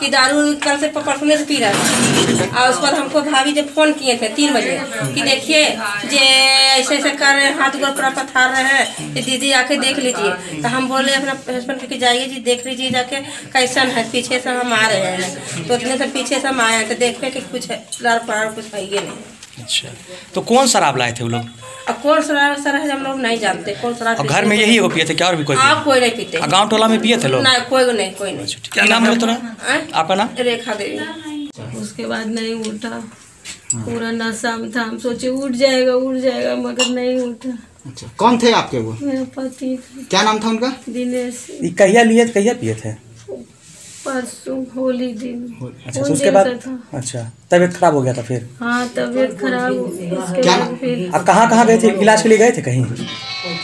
कि दारू कल से परसों से पी रहा था और उस पर हमको भाभी जब फ़ोन किए थे तीन बजे, कि देखिए जे ऐसे ऐसे कर रहे हैं, हाथ गोड़ पूरा पथार रहे हैं दीदी आके देख लीजिए। तो हम बोले, अपना हस्बैंड के जाइए जी, देख लीजिए जाके कैसन है, पीछे से हम आ रहे हैं। तो उतने से पीछे से हम आए हैं तो देखे कि कुछ लार परार कुछ है ये नहीं। अच्छा। तो कौन शराब लाए थे वो लोग? अब कौन शराब सर है हम लोग नहीं जानते कौन शराब और घर में यही एगो पिए थे क्या और भी कोई आप कोई नहीं पीते। गाँव टोला में पिए थे लोग? नहीं कोई नहीं कोई नहीं। क्या नाम है। तुम्हारा आपका नाम? रेखा देवी। उसके बाद नहीं उठा। पूरा नशा में था हम सोचे उठ जाएगा उठ जाएगा मगर नहीं उठा। अच्छा कौन थे आपके वो? मेरा पति क्या नाम था उनका? दिनेश। कहिया लिए कहिया पिए थे? परसों होली दिन। अच्छा तो उसके दिन बाद अच्छा तबीयत खराब हो गया था फिर? हाँ तबीयत खराब हो गई अब कहाँ कहाँ गए थे? इलाज के लिए गए थे कहीं?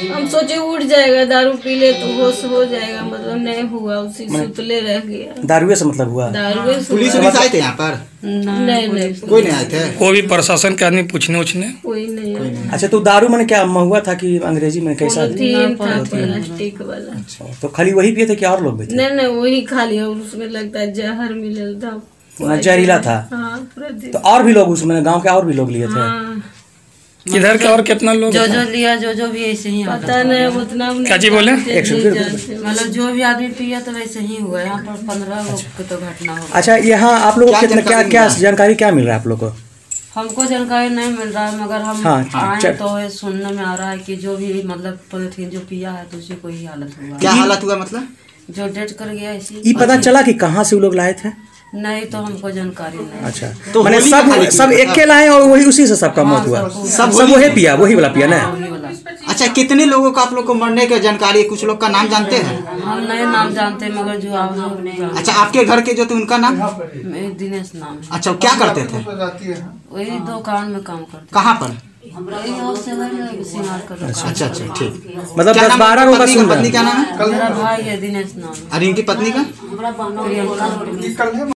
हम सोचे उठ जाएगा दारू पी ले तो होश हो जाएगा मतलब नहीं हुआ उसी सुतले रह गया। दारुए से मतलब हुआ? दारू पुलिस पुलिस आए थे यहाँ पर? नहीं नहीं कोई नहीं आए थे? वो भी प्रशासन के आदमी पूछने उछने? कोई नहीं अच्छा तो दारू मैंने क्या महुआ था कि अंग्रेज़ी में कैसा? था प्लास्टिक वाला। अच्छा, तो खाली वही पिए थे कि और लोग भी नहीं नहीं वही खाली और उसमें लगता है जहर मिलल था। जहरीला था? हाँ तो और भी लोग उसमें गाँव के और भी लोग लिए थे? हाँ इधर के और कितना लोग जो जो लिया जो जो भी ऐसे ही पता नहीं उतना क्या जी बोले? मतलब जो भी आदमी पिया तो वैसे ही हुआ यहाँ पर पंद्रह तो घटना हो अच्छा यहाँ आप लोग को कितना क्या जानकारी क्या जानकारी क्या मिल रहा है आप लोग को? हमको जानकारी नहीं मिल रहा है मगर हम हाँ, आए तो सुनने में आ रहा है कि जो भी मतलब पॉलिथीन जो पिया है तो उसी को ही हालत हुआ। क्या हालत हुआ मतलब? जो डेट कर गया इसी ये पता चला कि कहाँ से वो लोग लाए थे? नहीं तो हमको जानकारी नहीं। अच्छा। तो मैंने सब सब एक लाए और वही उसी से सबका मौत हुआ। सब- सब सब वही पिया वही वाला पिया ना? अच्छा कितने लोगों को आप लोग को मरने की जानकारी है? कुछ लोग का नाम जानते हैं? हम नहीं नाम जानते मगर जो आप लोग जानते अच्छा आपके घर के जो थे उनका नाम? दिनेश नाम अच्छा क्या करते थे? वही दुकान में काम करते कहाँ पर? है। अच्छा अच्छा ठीक। मतलब दस बारह है? लोग का पत्नी का? सुन पत्नी क्या नाम है? मेरा भाई है दिनेश नाम और इनकी पत्नी का?